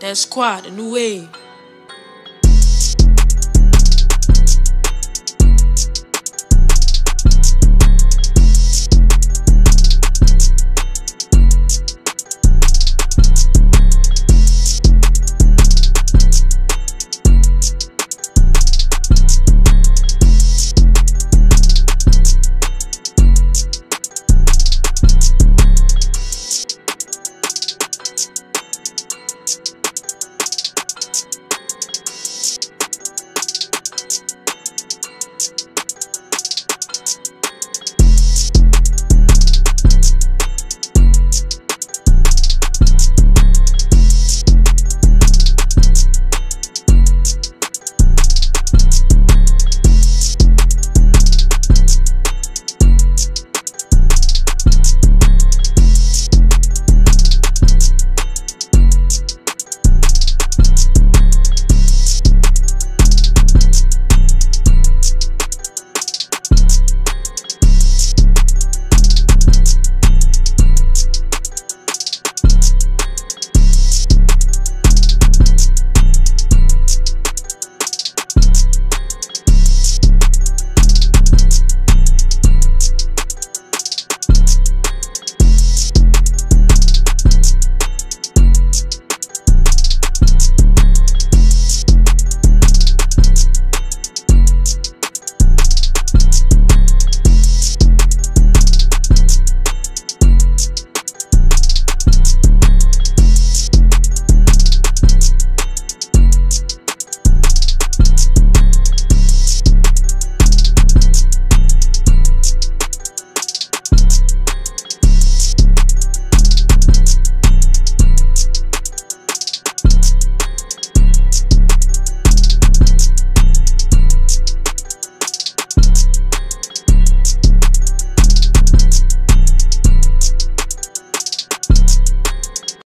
That squad, a new wave. Thank you.